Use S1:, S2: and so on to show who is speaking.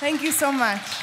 S1: Thank you so much.